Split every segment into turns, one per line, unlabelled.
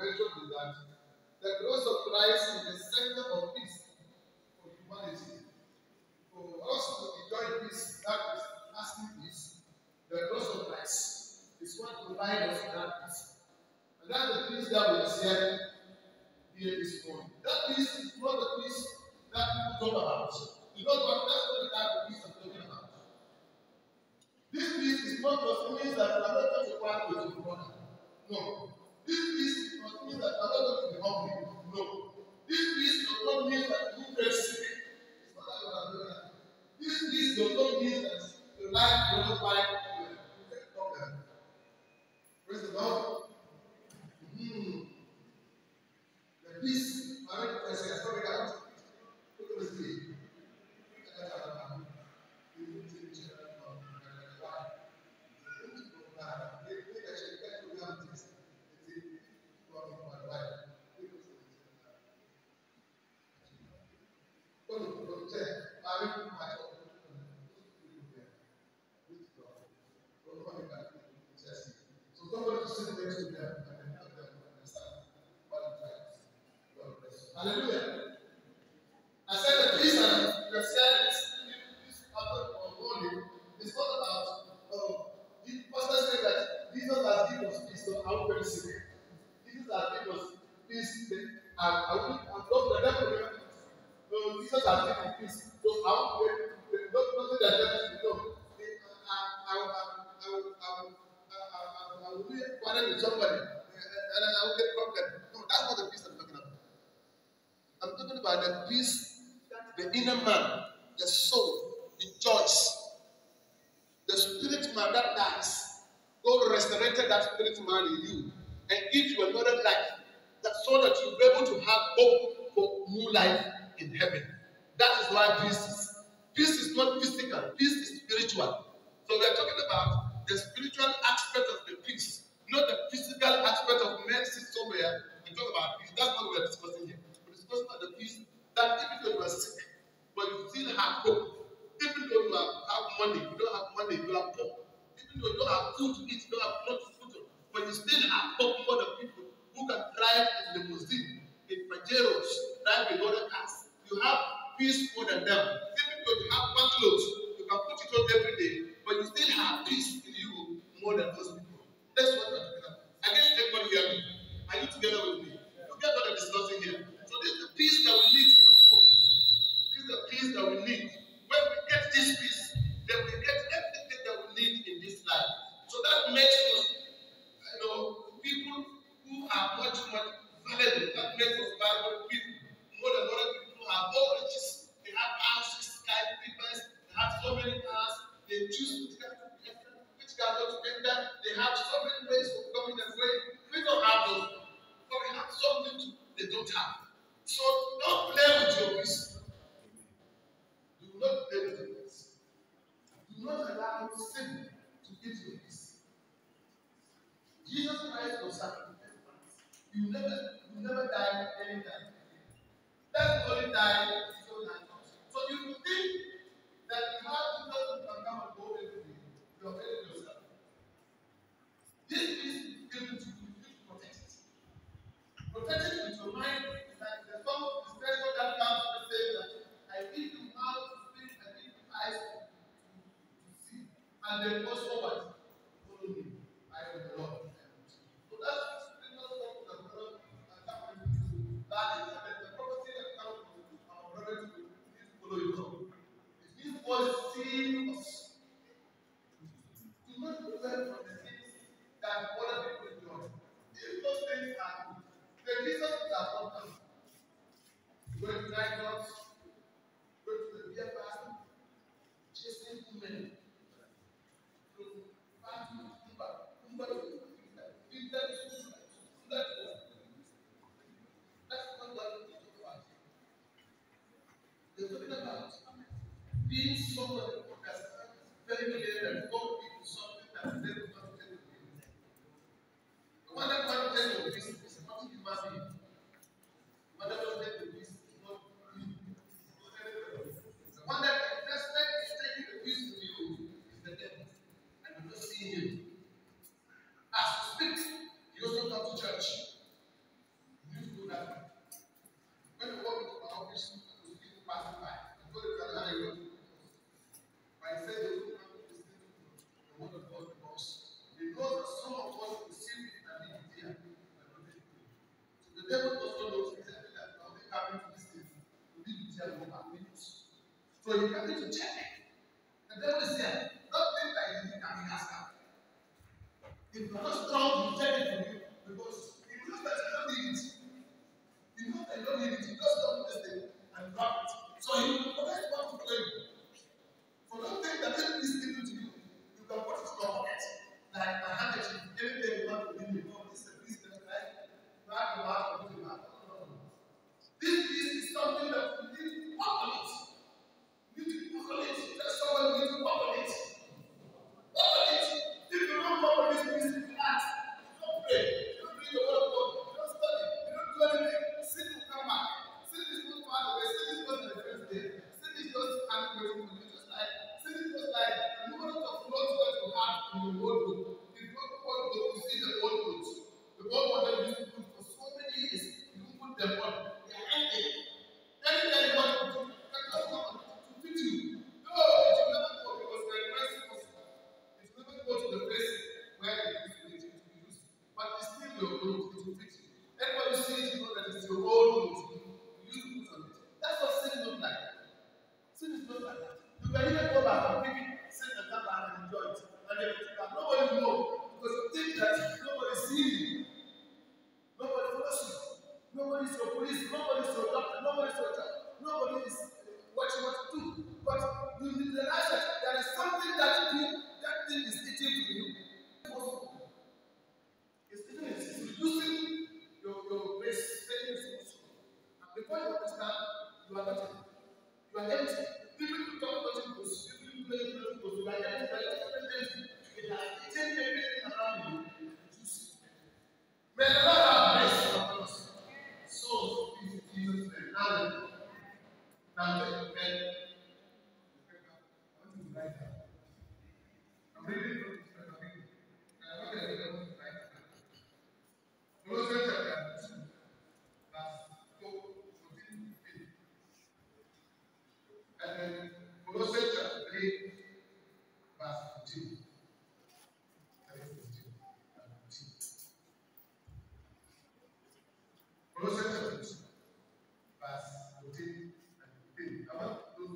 mentioned is that the growth of Christ in the center of peace for humanity. For us to enjoy peace, that is lasting peace, the growth of Christ is what provides us that peace. And that's the peace that we share here this morning. That peace is not the peace that people talk about. You know, but that's not the type of peace I'm talking about. This peace is not just means that we are not going to fight with one another. No. If this does not mean that I don't want to be hungry, no. If this does not mean that you will quarrel with somebody and I will get problem. No, that's not the peace I'm talking about. I'm talking about the peace, the inner man, the soul enjoys. The spirit man that dies, God restored that spirit man in you and gives you another life that, so that you'll be able to have hope for new life in heaven. That is why peace is. Peace is not physical, peace is spiritual. So we are talking about the spiritual aspect of the peace, not the physical peace that will and then also what? So you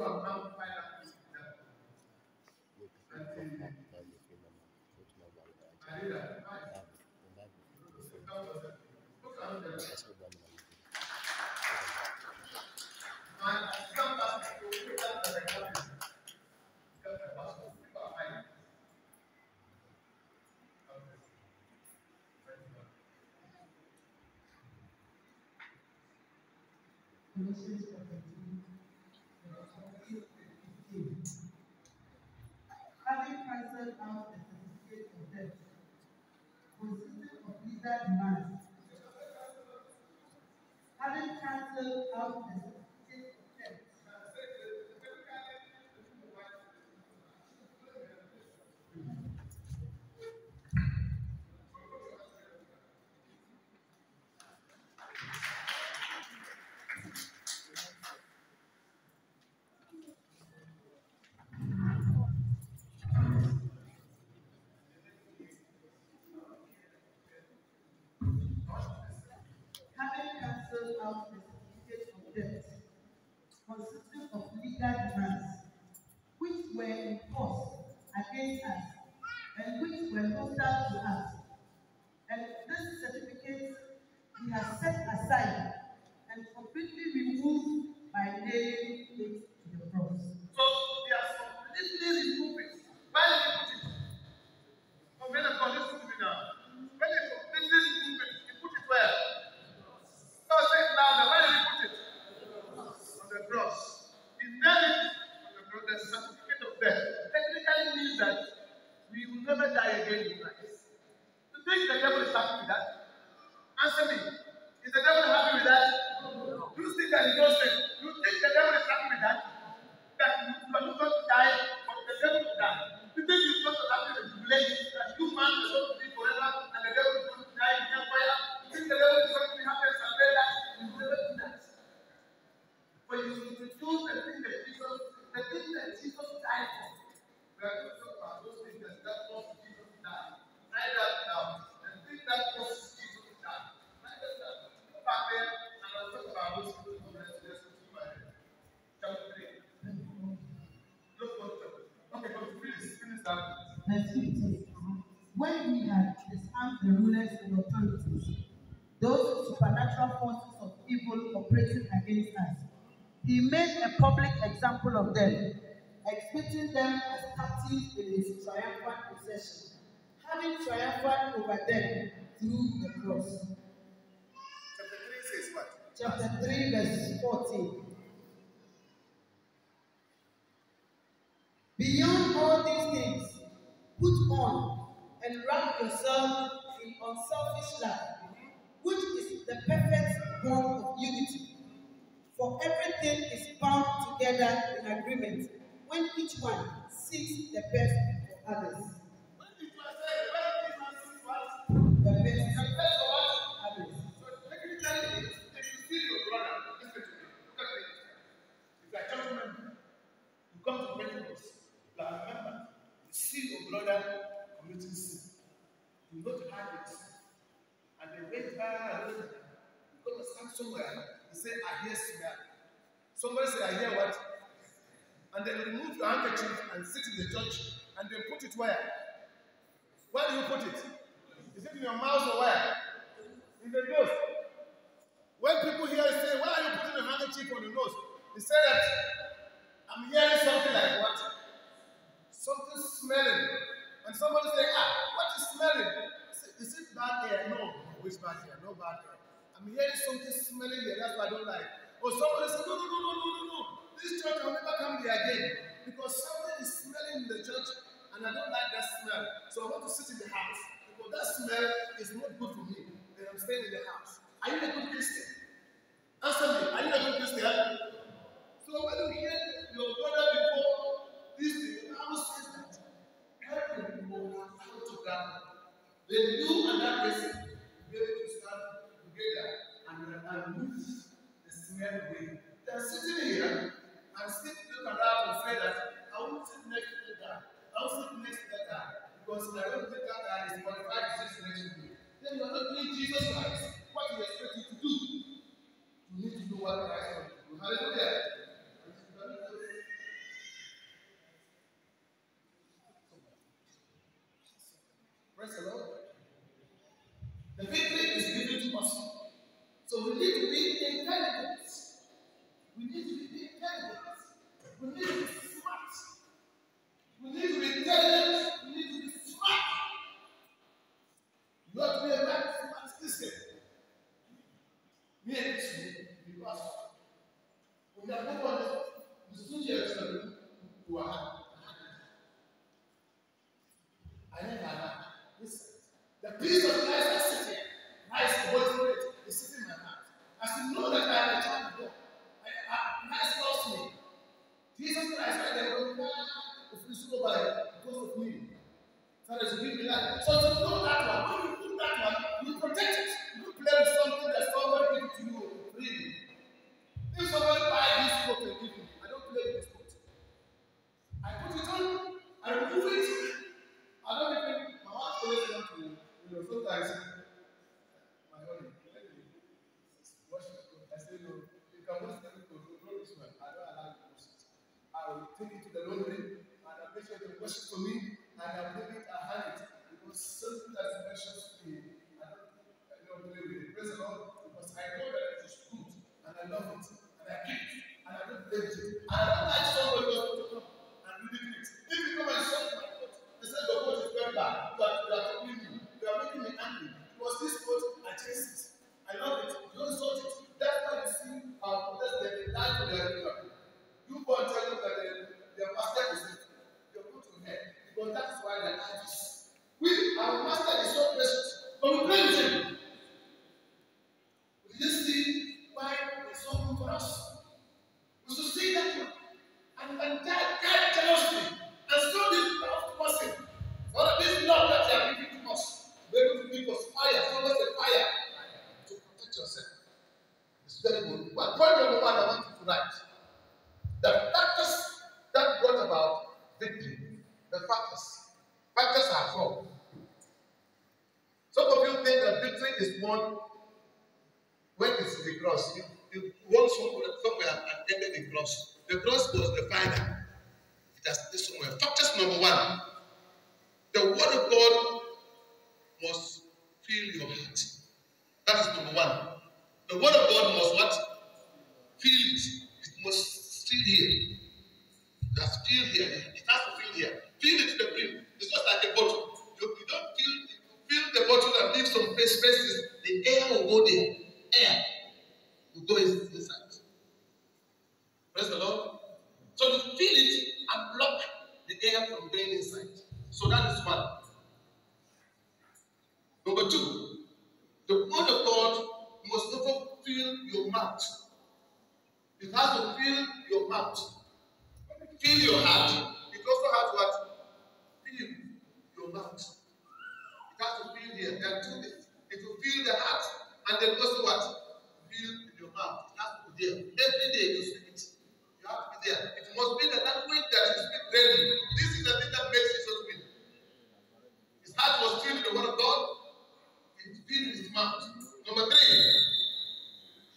you have amplified out a
certificate of consisting of legal demands. Having cancelled out the out a certificate of debt consisting of legal demands, which were enforced against us and which were hostile to us. And this certificate we have set aside and completely removed by
name. thing that Jesus
example of them, expecting them as captives in his triumphant procession, having triumphed over them through the cross.
Chapter 3 says what?
Chapter 3, verse 14. Beyond all these things, put on and wrap yourself in unselfish love, which is the perfect bond of unity For everything is bound together in agreement when each one seeks the best for others.
It's a ghost. When people hear you say, Why are you putting a handkerchief on your nose? They say that. Peace of life. times. My honey, let me wash my clothes. I said, No, you can wash them to the Lord this one. I don't allow you to wash it. I will take it to the laundry and I'll make sure they wash it for me and I'll leave it and hand it. Because something that's precious to me, I don't, I don't play with it. Praise the Lord, because I know that it is good and I love it and I keep it and I don't play it. I don't like is one when it's the cross if if somewhere somewhere attended the cross the cross was the father it has stayed somewhere. Factors number one the word of God must fill your heart. That is number one. The word of God must what? Fill it. It must still here it has still here it has It to fill here. There are two things. It will fill the heart. And then also what? Fill your mouth. It has to be there. Every day you speak it. You have to be there. It must be the language that you speak daily. This is the thing that makes Jesus win. His heart was filled with the word of God. It filled his mouth. Number three,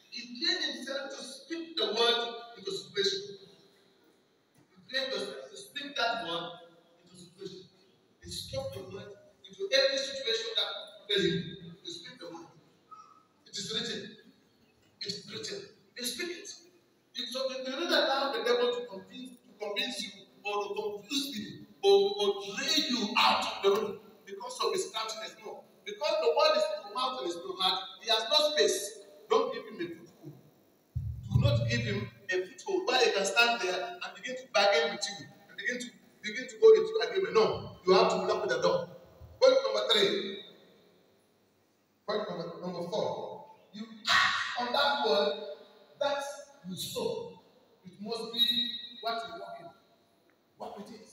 he trained himself to speak the word into situation. He trained himself to speak that word into situation. He spoke the word into every situation that prepares him. He speak you sow, it must be what you work in. What it is.